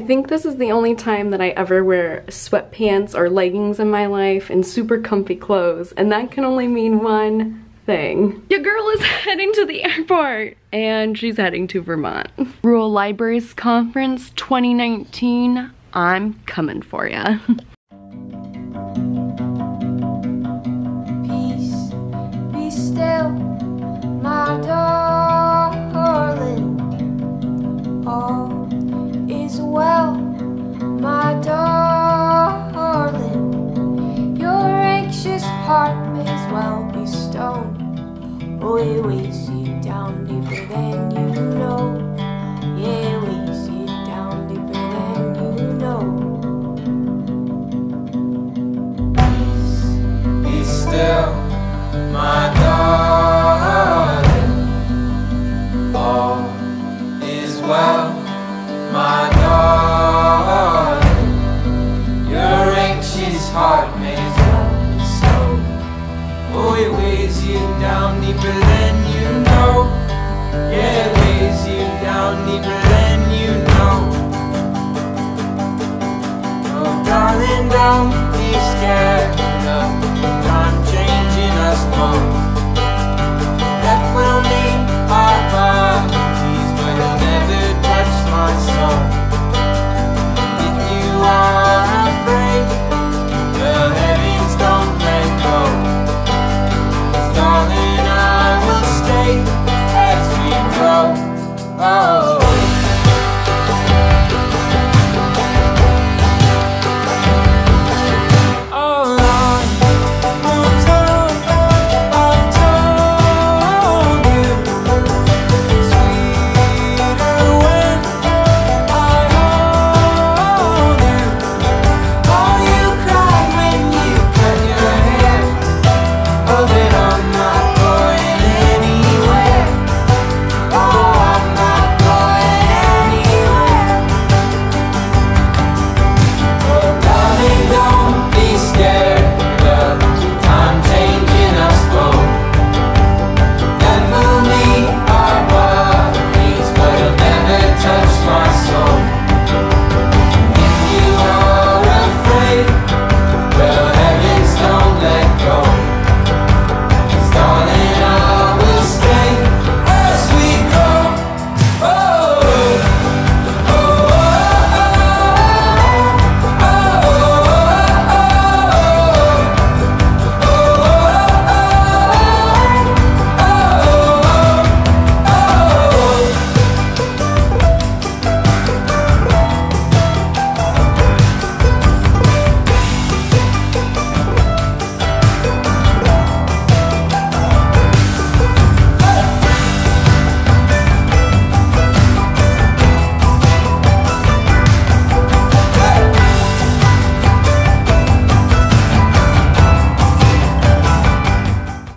think this is the only time that I ever wear sweatpants or leggings in my life and super comfy clothes, and that can only mean one thing. Your girl is heading to the airport and she's heading to Vermont. Rural Libraries Conference 2019, I'm coming for ya. Oh, it you down deeper than you know. Yeah, down deeper than you know. Be still, my darling. All is well, my darling. Your anxious heart may Oh, it weighs you down deeper than you know. Yeah, it weighs you down deeper than you know. Oh, darling, don't be scared of time changing us, no.